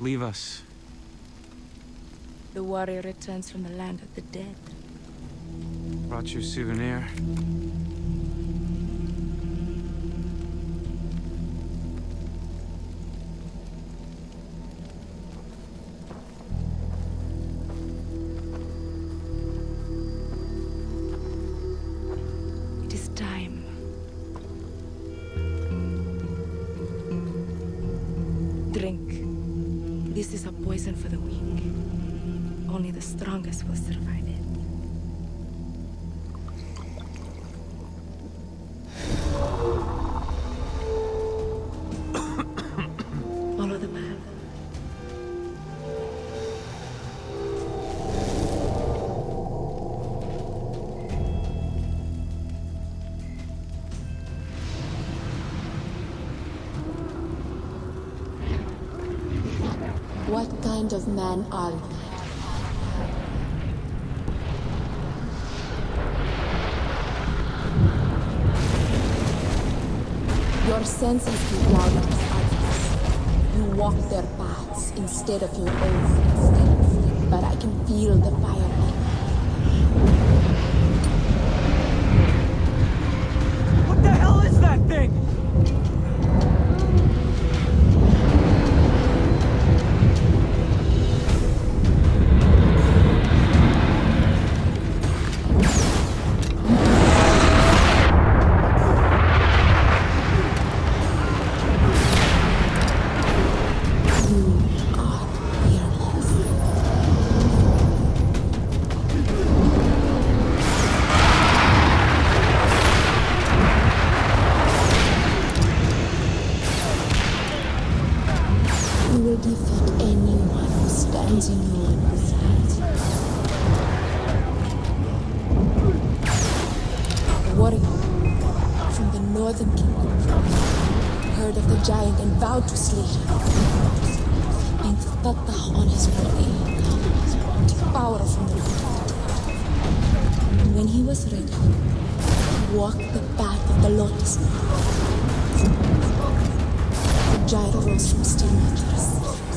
Leave us. The warrior returns from the land of the dead. Brought you a souvenir. This is a poison for the weak. Only the strongest will survive What kind of man are you? Your senses clouded with others. You walk their paths instead of your own. But I can feel the fire. A warrior from the northern kingdom heard of the giant and vowed to slay him and Fatah on his way to power from the Lord. And when he was ready, he walked the path of the lotus. The giant rose from still waters.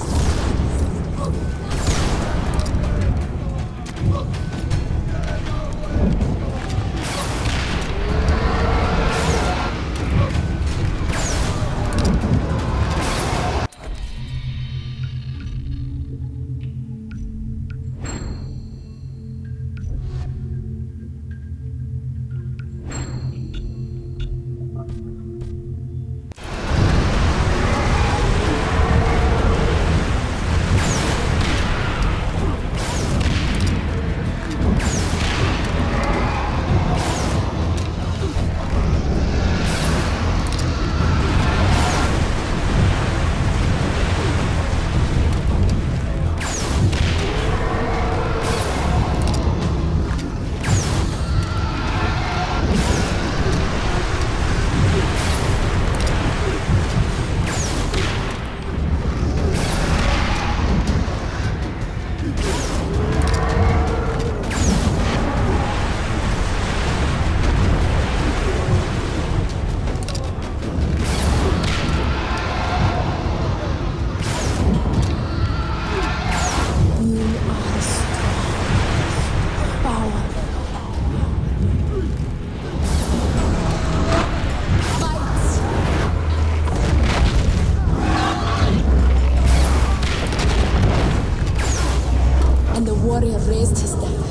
Raised his dagger.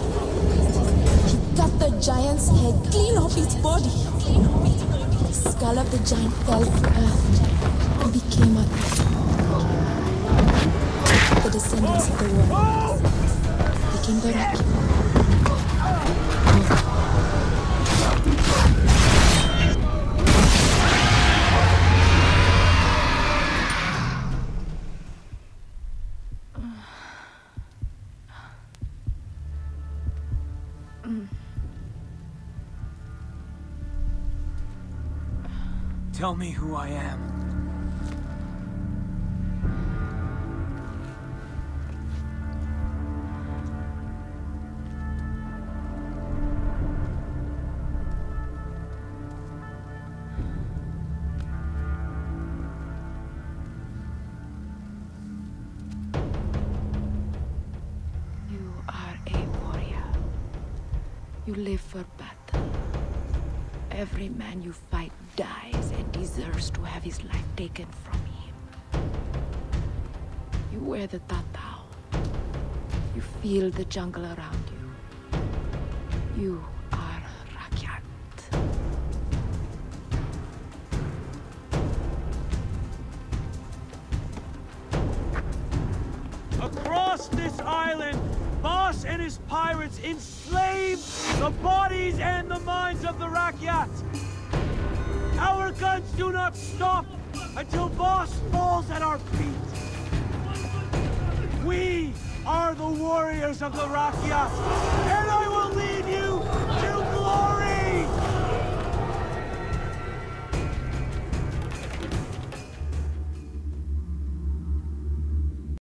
He cut the giant's head clean off its body. The skull of the giant fell to earth and became a the descendants of the warriors became the Rakyat. Tell me who I am. You live for battle. Every man you fight dies and deserves to have his life taken from him. You wear the tatau. You feel the jungle around you. You are Rakyat. Across this island, And his pirates enslave the bodies and the minds of the Rakyat. Our guns do not stop until Boss falls at our feet. We are the warriors of the Rakyat,